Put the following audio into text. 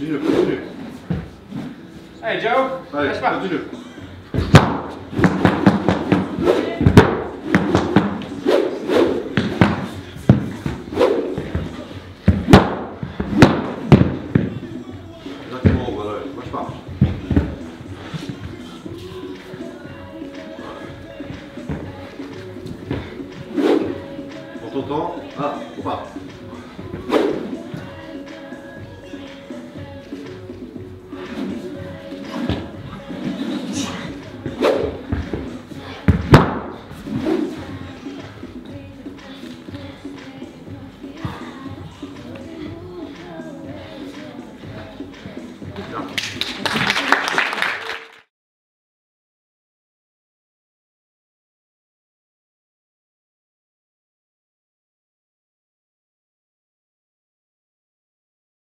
Continue. Hey Joe, Allez, lâche. Continue. On t'entend Ah, on part. Obrigado.